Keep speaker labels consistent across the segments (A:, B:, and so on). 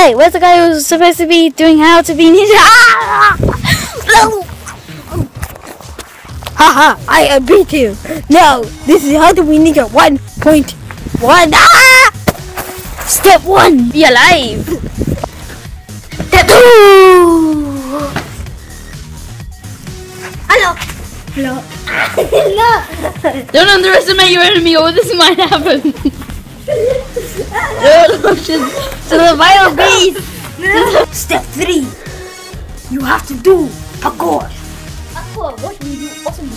A: Hey, where's the guy who's supposed to be doing how to be ninja? No! Haha, I beat you. No, this is how to be ninja 1.1. Ah! Step 1, be alive. Step 2. Hello. Hello. Hello.
B: Don't underestimate your enemy or this might happen. Revolution to the vital beast.
A: Step 3. You have to do parkour.
B: Aqua, what do you do? Awesome.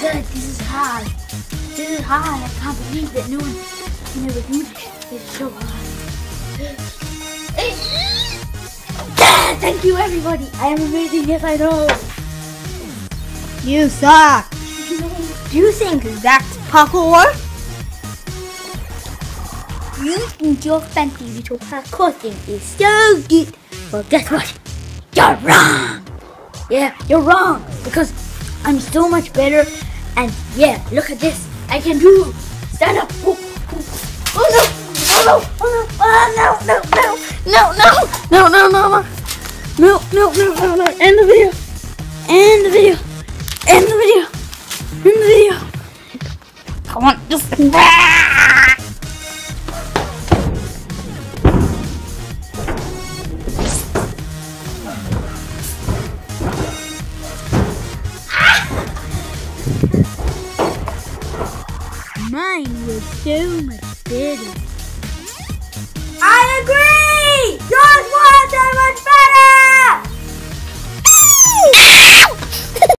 A: Good, this is hard. This is hard. I can't believe that no one can ever do this. It's so hard. Thank you, everybody. I am amazing. Yes, I know.
C: You suck. Do you think that's parkour?
A: You think your fancy little parkour thing is so good. Well, guess what? You're wrong. Yeah, you're wrong because I'm so much better. And yeah, look at this. I can do stand up. Oh, oh, oh no! Oh no! Oh no! Oh, no! No! No! No! No! No! No! No! No! No! No! No! No! End the video. End the video in the. Come on, just.
C: Mine was so much better.